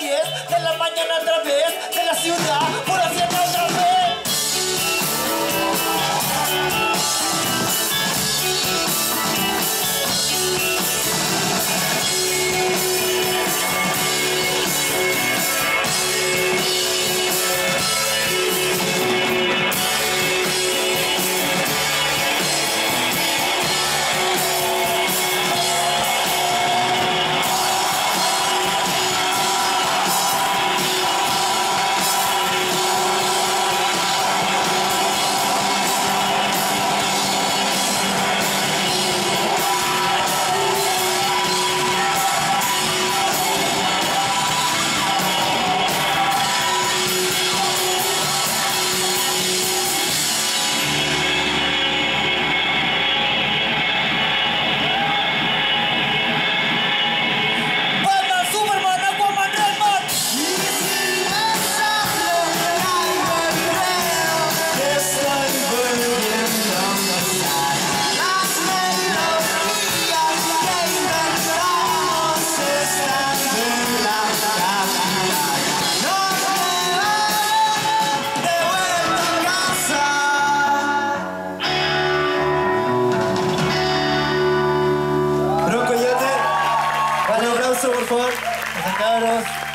10, de la mañana a través un aplauso por